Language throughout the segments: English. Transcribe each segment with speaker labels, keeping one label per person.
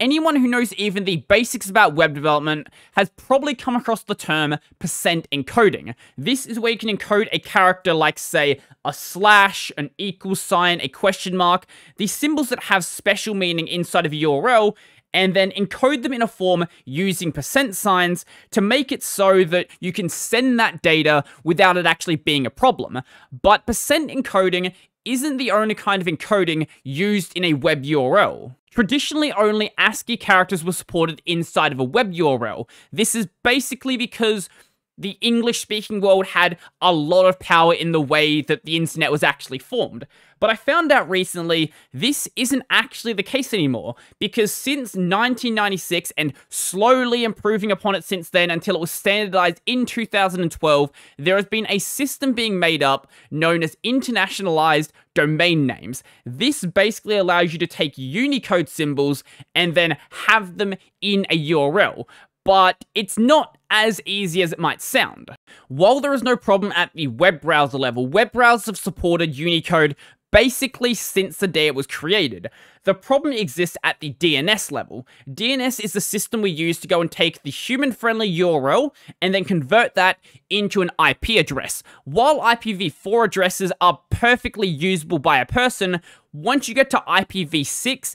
Speaker 1: anyone who knows even the basics about web development has probably come across the term percent encoding. This is where you can encode a character like, say, a slash, an equal sign, a question mark, these symbols that have special meaning inside of a URL, and then encode them in a form using percent signs to make it so that you can send that data without it actually being a problem. But percent encoding isn't the only kind of encoding used in a web URL. Traditionally, only ASCII characters were supported inside of a web URL. This is basically because the English speaking world had a lot of power in the way that the internet was actually formed. But I found out recently this isn't actually the case anymore, because since 1996 and slowly improving upon it since then until it was standardized in 2012, there has been a system being made up known as internationalized domain names. This basically allows you to take Unicode symbols and then have them in a URL but it's not as easy as it might sound. While there is no problem at the web browser level, web browsers have supported Unicode basically since the day it was created. The problem exists at the DNS level. DNS is the system we use to go and take the human-friendly URL and then convert that into an IP address. While IPv4 addresses are perfectly usable by a person, once you get to IPv6,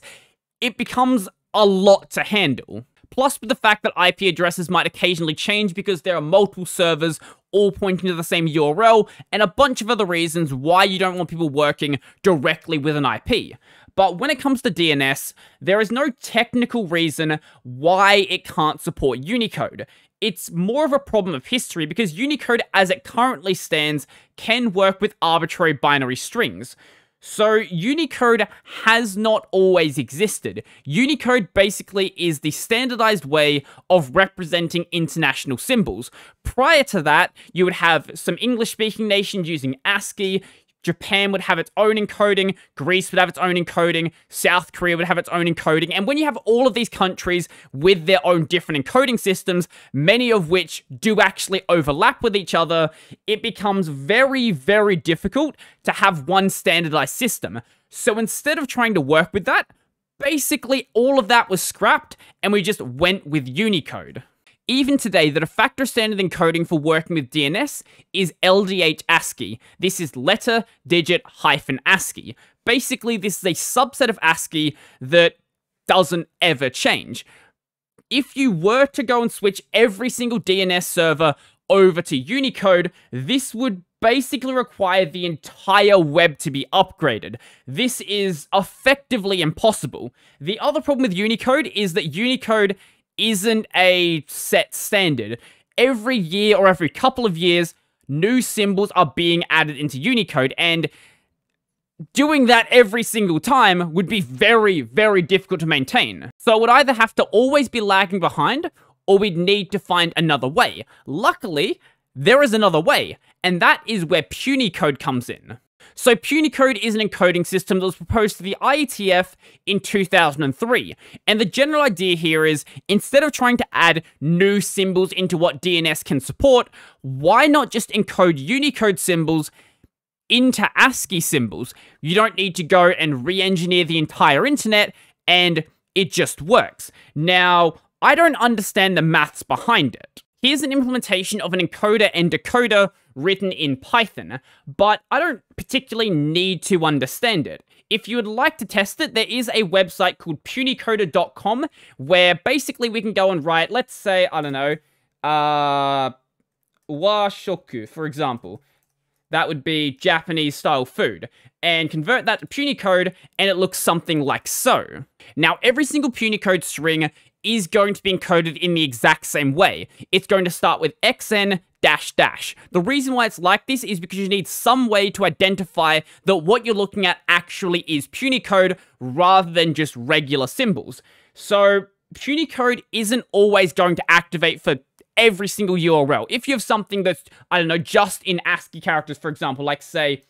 Speaker 1: it becomes a lot to handle. Plus, with the fact that IP addresses might occasionally change because there are multiple servers all pointing to the same URL, and a bunch of other reasons why you don't want people working directly with an IP. But when it comes to DNS, there is no technical reason why it can't support Unicode. It's more of a problem of history because Unicode, as it currently stands, can work with arbitrary binary strings. So Unicode has not always existed. Unicode basically is the standardized way of representing international symbols. Prior to that, you would have some English-speaking nations using ASCII, Japan would have its own encoding, Greece would have its own encoding, South Korea would have its own encoding. And when you have all of these countries with their own different encoding systems, many of which do actually overlap with each other, it becomes very, very difficult to have one standardized system. So instead of trying to work with that, basically all of that was scrapped and we just went with Unicode. Even today, the de facto standard encoding for working with DNS is LDH ASCII. This is letter, digit, hyphen ASCII. Basically, this is a subset of ASCII that doesn't ever change. If you were to go and switch every single DNS server over to Unicode, this would basically require the entire web to be upgraded. This is effectively impossible. The other problem with Unicode is that Unicode isn't a set standard. Every year or every couple of years, new symbols are being added into Unicode, and doing that every single time would be very, very difficult to maintain. So it would either have to always be lagging behind, or we'd need to find another way. Luckily, there is another way, and that is where Punycode comes in. So Punycode is an encoding system that was proposed to the IETF in 2003. And the general idea here is, instead of trying to add new symbols into what DNS can support, why not just encode Unicode symbols into ASCII symbols? You don't need to go and re-engineer the entire internet, and it just works. Now, I don't understand the maths behind it. Here's an implementation of an encoder and decoder written in Python, but I don't particularly need to understand it. If you would like to test it, there is a website called punycoder.com where basically we can go and write, let's say, I don't know, uh, washoku, for example. That would be Japanese style food. And convert that to Punycode, and it looks something like so. Now, every single Punycode string is going to be encoded in the exact same way. It's going to start with xn dash dash. The reason why it's like this is because you need some way to identify that what you're looking at actually is Punycode rather than just regular symbols. So Punycode isn't always going to activate for every single URL. If you have something that's, I don't know, just in ASCII characters, for example, like say,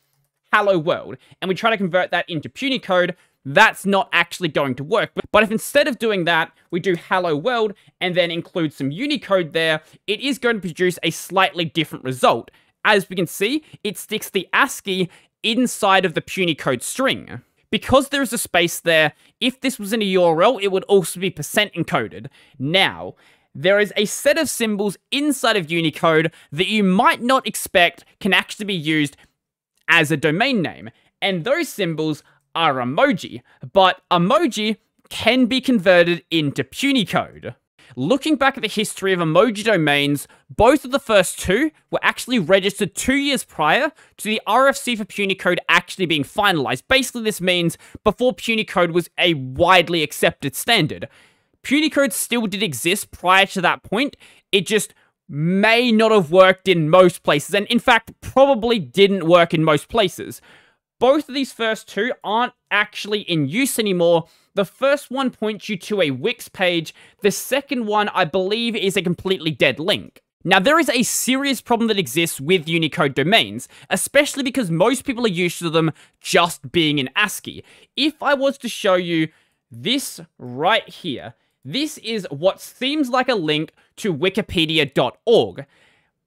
Speaker 1: hello world, and we try to convert that into Punycode, that's not actually going to work. But if instead of doing that, we do hello world and then include some Unicode there, it is going to produce a slightly different result. As we can see, it sticks the ASCII inside of the Punycode string. Because there is a space there, if this was in a URL, it would also be percent encoded. Now, there is a set of symbols inside of Unicode that you might not expect can actually be used as a domain name. And those symbols are emoji. But emoji can be converted into Punycode. Looking back at the history of emoji domains, both of the first two were actually registered two years prior to the RFC for Punycode actually being finalized. Basically, this means before Punycode was a widely accepted standard. Punycode still did exist prior to that point, it just may not have worked in most places, and in fact, probably didn't work in most places. Both of these first two aren't actually in use anymore, the first one points you to a Wix page. The second one, I believe, is a completely dead link. Now, there is a serious problem that exists with Unicode domains, especially because most people are used to them just being in ASCII. If I was to show you this right here, this is what seems like a link to wikipedia.org.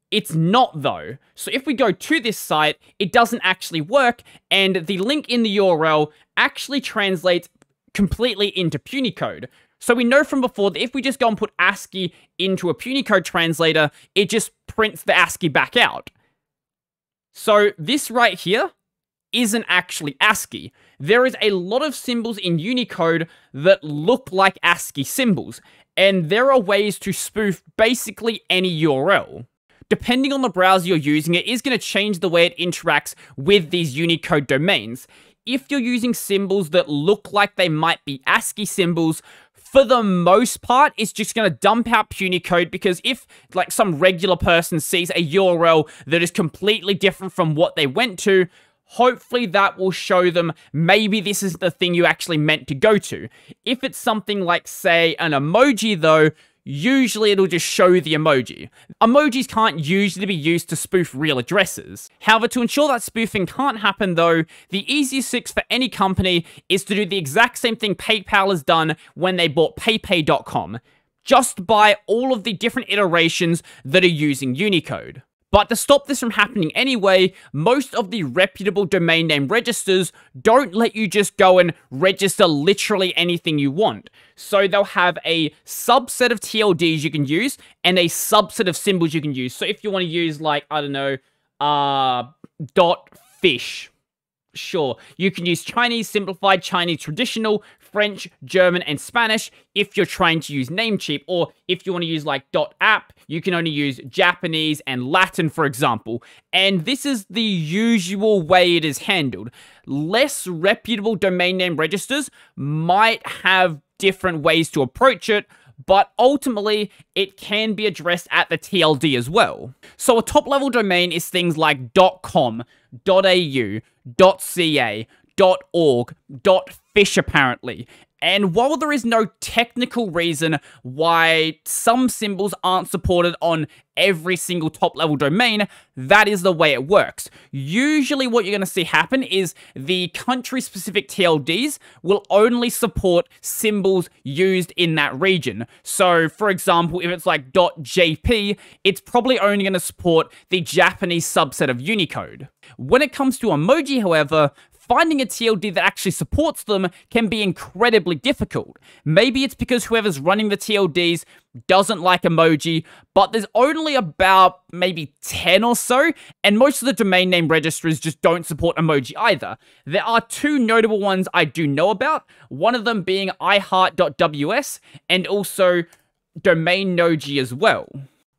Speaker 1: It's not though. So if we go to this site, it doesn't actually work, and the link in the URL actually translates completely into Punycode. So we know from before that if we just go and put ASCII into a Punycode translator, it just prints the ASCII back out. So this right here isn't actually ASCII. There is a lot of symbols in Unicode that look like ASCII symbols, and there are ways to spoof basically any URL. Depending on the browser you're using, it is going to change the way it interacts with these Unicode domains if you're using symbols that look like they might be ASCII symbols, for the most part, it's just going to dump out Punycode because if, like, some regular person sees a URL that is completely different from what they went to, hopefully that will show them maybe this is the thing you actually meant to go to. If it's something like, say, an emoji, though, usually it'll just show the emoji. Emojis can't usually be used to spoof real addresses. However, to ensure that spoofing can't happen though, the easiest fix for any company is to do the exact same thing PayPal has done when they bought PayPay.com. Just buy all of the different iterations that are using Unicode. But to stop this from happening anyway, most of the reputable domain name registers don't let you just go and register literally anything you want. So they'll have a subset of TLDs you can use and a subset of symbols you can use. So if you want to use like, I don't know, uh, dot fish, sure. You can use Chinese simplified, Chinese traditional, French, German, and Spanish if you're trying to use Namecheap, or if you want to use like .app, you can only use Japanese and Latin, for example. And this is the usual way it is handled. Less reputable domain name registers might have different ways to approach it, but ultimately it can be addressed at the TLD as well. So a top level domain is things like .com, .au, .ca, .org, .fish apparently. And while there is no technical reason why some symbols aren't supported on every single top level domain, that is the way it works. Usually what you're going to see happen is the country specific TLDs will only support symbols used in that region. So for example, if it's like .jp, it's probably only going to support the Japanese subset of Unicode. When it comes to emoji, however, finding a TLD that actually supports them can be incredibly difficult. Maybe it's because whoever's running the TLDs doesn't like emoji, but there's only about maybe 10 or so, and most of the domain name registries just don't support emoji either. There are two notable ones I do know about, one of them being iheart.ws and also Domainoji as well.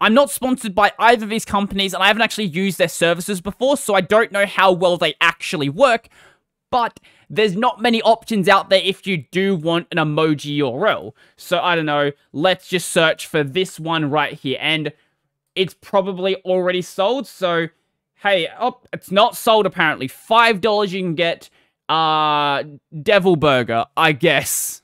Speaker 1: I'm not sponsored by either of these companies, and I haven't actually used their services before, so I don't know how well they actually work, but there's not many options out there if you do want an emoji URL. So I don't know, let's just search for this one right here. And it's probably already sold, so hey, oh, it's not sold apparently. $5 you can get uh Devil Burger, I guess.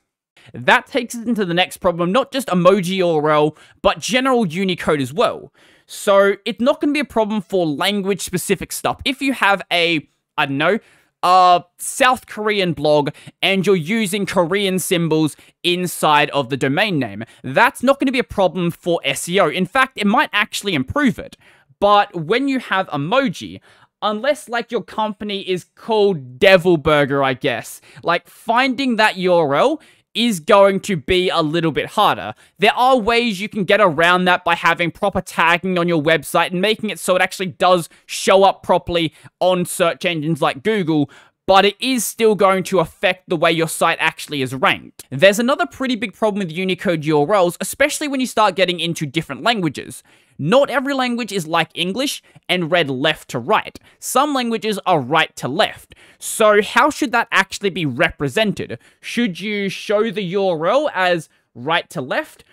Speaker 1: That takes us into the next problem, not just emoji URL, but general Unicode as well. So it's not going to be a problem for language specific stuff. If you have a, I don't know, a South Korean blog and you're using Korean symbols inside of the domain name. That's not going to be a problem for SEO. In fact, it might actually improve it. But when you have emoji, unless like your company is called Devil Burger, I guess. Like finding that URL is going to be a little bit harder. There are ways you can get around that by having proper tagging on your website and making it so it actually does show up properly on search engines like Google, but it is still going to affect the way your site actually is ranked. There's another pretty big problem with Unicode URLs, especially when you start getting into different languages. Not every language is like English and read left to right. Some languages are right to left. So how should that actually be represented? Should you show the URL as right to left?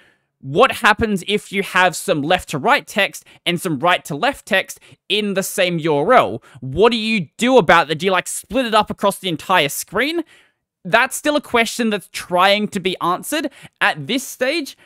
Speaker 1: What happens if you have some left to right text and some right to left text in the same URL? What do you do about that? Do you like split it up across the entire screen? That's still a question that's trying to be answered. At this stage,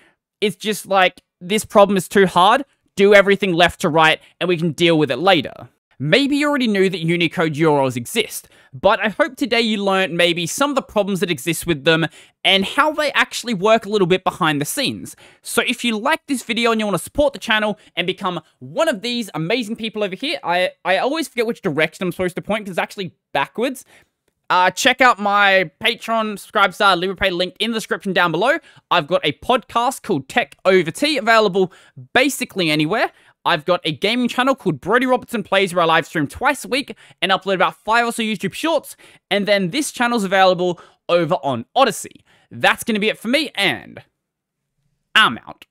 Speaker 1: it's just like, this problem is too hard do everything left to right, and we can deal with it later. Maybe you already knew that Unicode URLs exist, but I hope today you learned maybe some of the problems that exist with them and how they actually work a little bit behind the scenes. So if you like this video and you want to support the channel and become one of these amazing people over here, I, I always forget which direction I'm supposed to point because it's actually backwards. Uh, check out my Patreon, SubscribeStar, Liberapay link in the description down below. I've got a podcast called Tech Over Tea available basically anywhere. I've got a gaming channel called Brodie Robertson Plays where I live stream twice a week and upload about five or so YouTube shorts. And then this channel's available over on Odysee. That's going to be it for me, and I'm out.